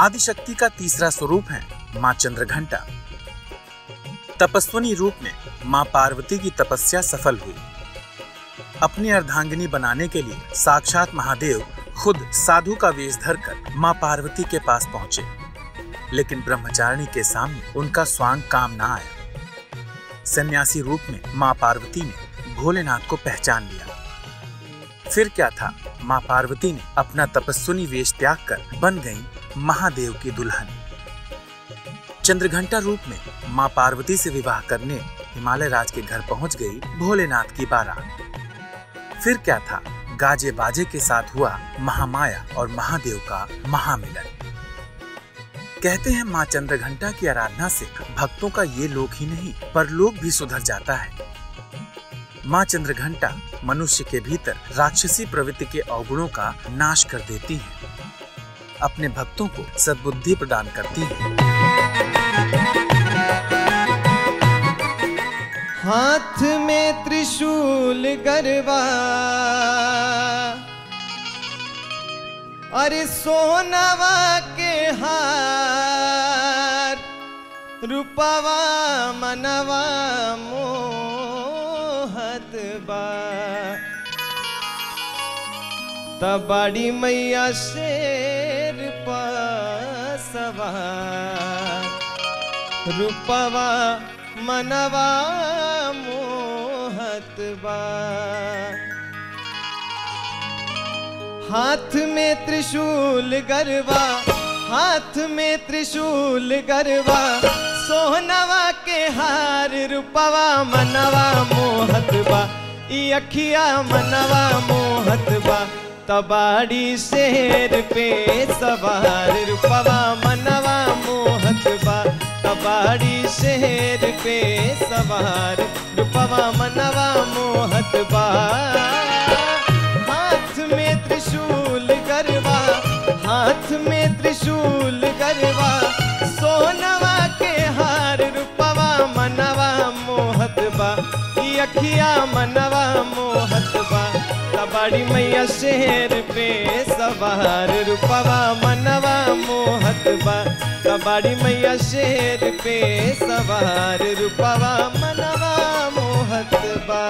आदिशक्ति का तीसरा स्वरूप है माँ चंद्र घंटा तपस्वनी रूप में माँ पार्वती की तपस्या सफल हुई। अपनी अर्धांगिनी बनाने के लिए साक्षात महादेव खुद साधु का वेश धरकर माँ पार्वती के पास पहुँचे। लेकिन ब्रह्मचारिणी के सामने उनका स्वांग काम ना आया। सन्यासी रूप में माँ पार्वती ने भोलेनाथ को पहचान लिया। फिर क्या था? माँ पार्वती ने अपना तपस्विनी वेश त्याग कर बन गई महादेव की दुल्हन। चंद्रघंटा रूप में माँ पार्वती से विवाह करने हिमालय राज के घर पहुँच गई भोलेनाथ की बारात। फिर क्या था? गाजे बाजे के साथ हुआ महामाया और महादेव का महामिलन। कहते हैं माँ चंद्रघंटा की आराधना से भक्तों का ये लोक ही नहीं, पर लोक भी सुधर जाता है। माँ चंद्रघंटा मनुष्य के भीतर राक्षसी प्रवृत्ति के अवगुणों का नाश कर देती है। अपने भक्तों को सद्बुद्धि प्रदान करती है। हाथ में त्रिशूल गरबा अरे सोनवा के हार, रूपवा मनवा मोहत बा तब बड़ी मैया शेर पर सवार। रूपवा मनवा मोहत बा हाथ में त्रिशूल गरबा हाथ में त्रिशूल गरबा सोहनवा के हार, रूपवा मनवा मोहत बा। अखिया मनवा मोहत बा। तबाड़ी शेर पे सवार, रूपवा मनवा मोहत बा। तबाड़ी शेर पे सवार, रूपवा मनवा मोहत बा। हाथ में त्रिशूल गरबा हाथ में त्रिशूल गरबा सोनवा के हार, रूपवा मनवा मोहत बा। अखिया मनवा मोहत बा। तबाड़ी मैया शेर पे, सवार रूपवा मनवा मोहत बा। कबाड़ी मैया शेर पे, सवार रूपवा मनवा मोहत बा।